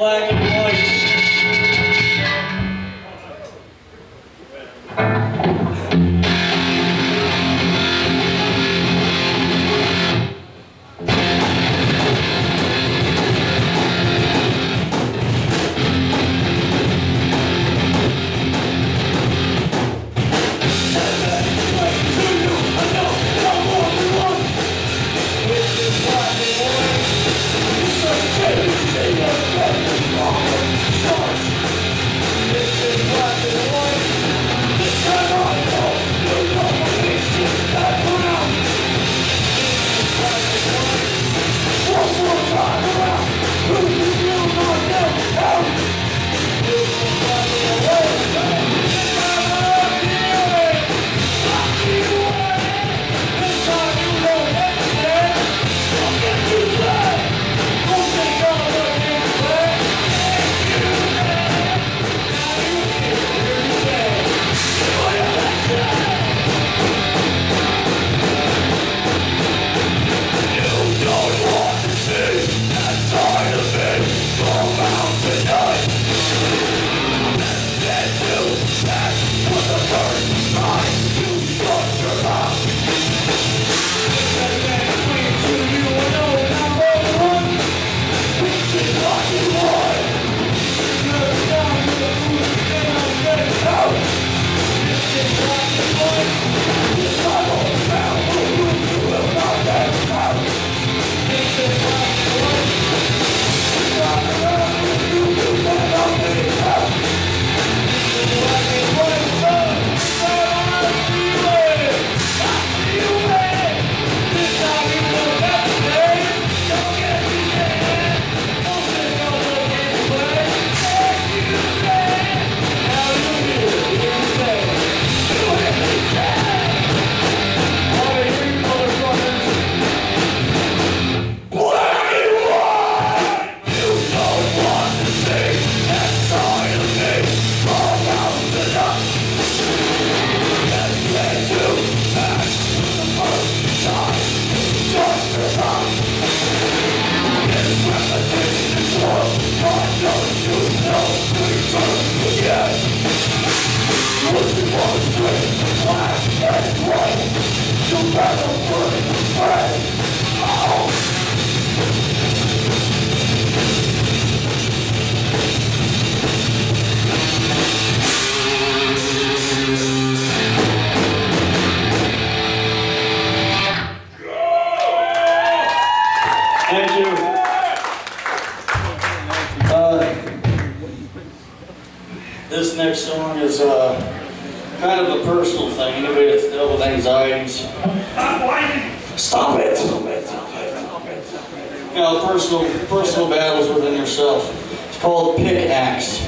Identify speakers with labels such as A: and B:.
A: 我爱中国 Thank you. Uh, This next song is uh, kind of a personal thing. Anybody that's dealt with anxieties. Stop it! You know, personal, personal battles within yourself. It's called pickaxe.